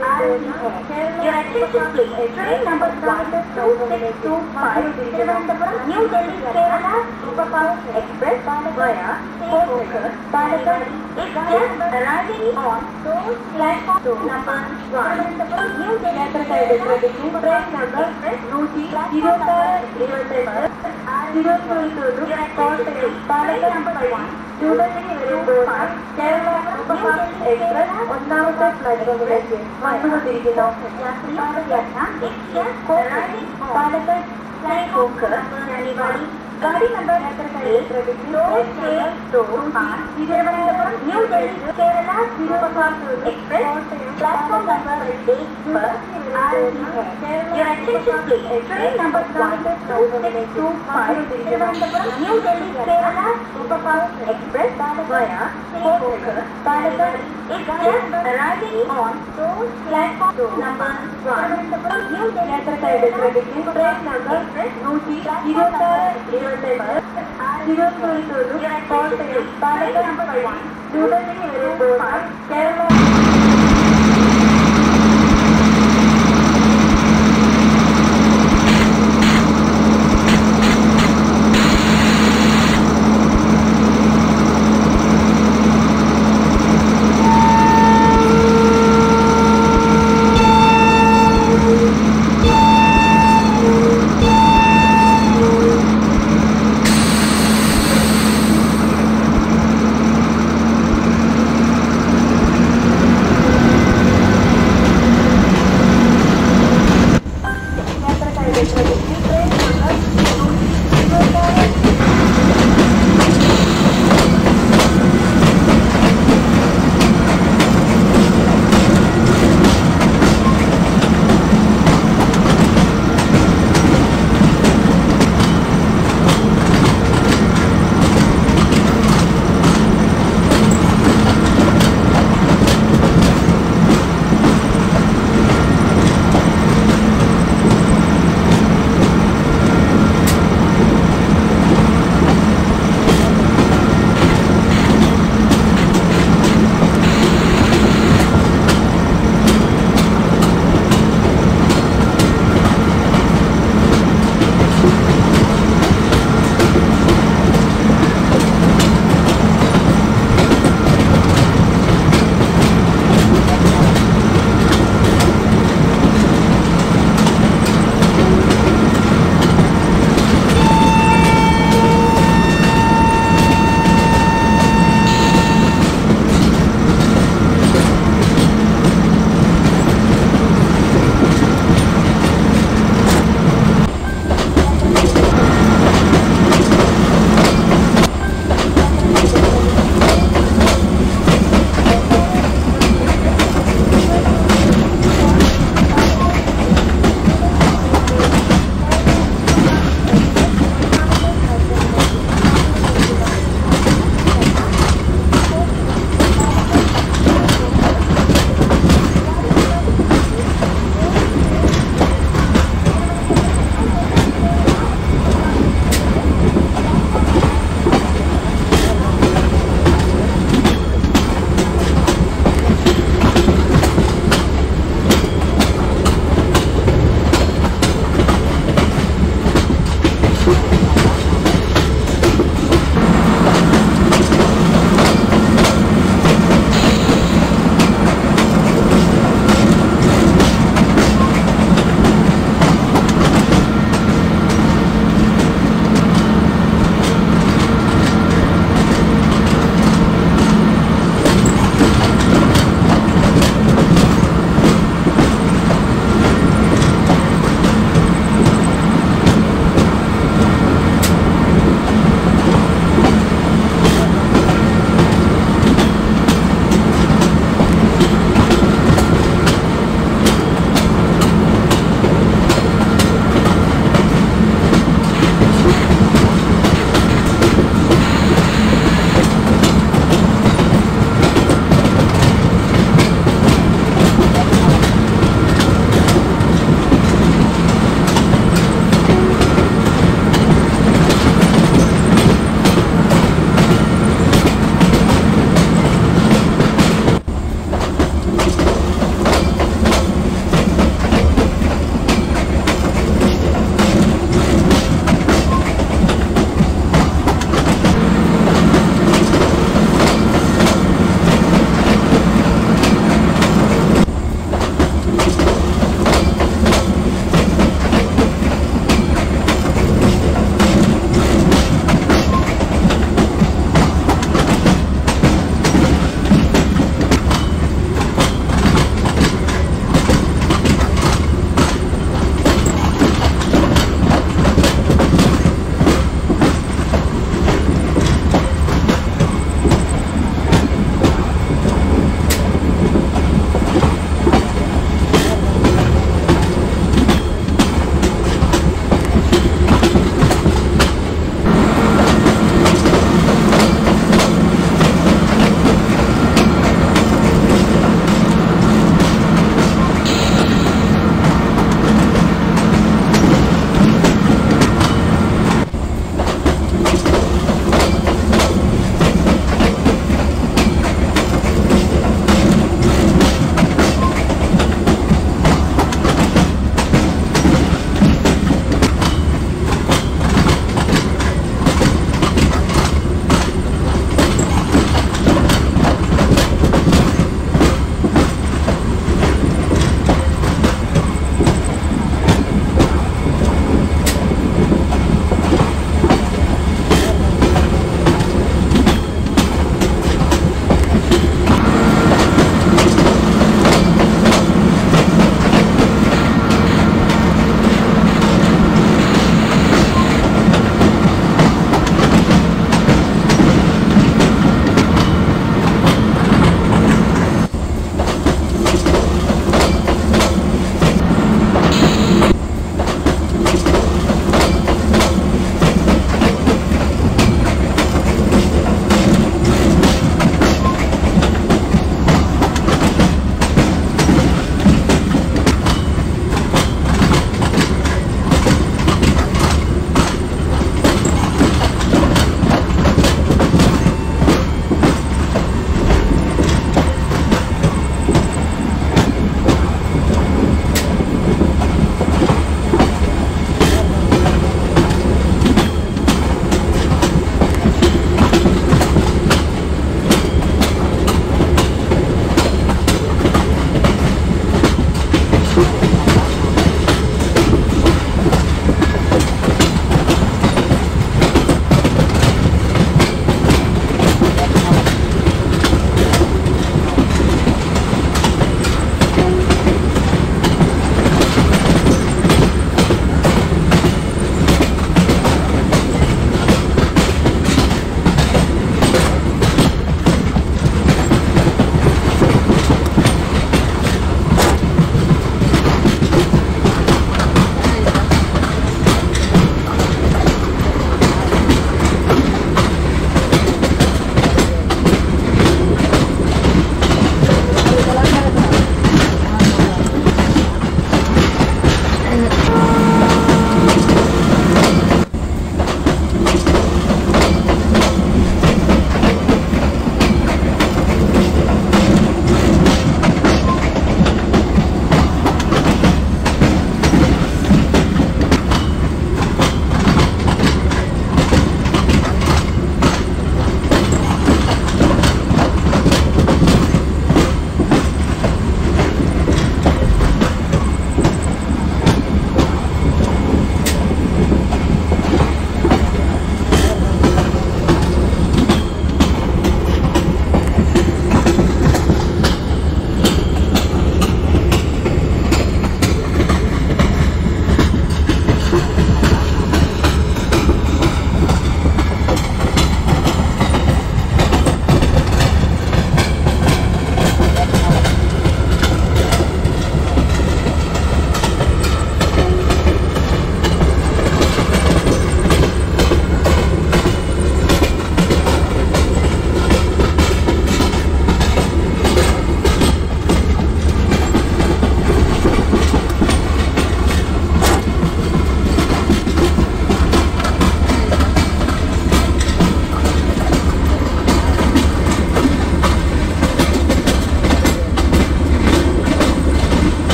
Your attention please. Train number 1625 New Delhi, Kerala Superpower Express via Kolkata, Palakkad is just arriving on platform number 1. New Delhi, Kerala Superpower Express route 05 07 di đến người từ nước Nga có từ Palestine Juventus Park Kerala Tempat Ekran Menaruh pelajaran Menurut diri kita Yang paling ba Ikhlas Paling Paling Paling Paling Paling Paling Paling गाड़ी number दो छः दो पाँच, Thiruvananthapuram, New Delhi, Kerala Thiruvananthapuram express, platform number एक आ रही है train number two six two five Thiruvananthapuram, New Delhi, Kerala superfast express, via on platform number new train number zero Kerala